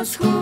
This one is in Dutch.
als.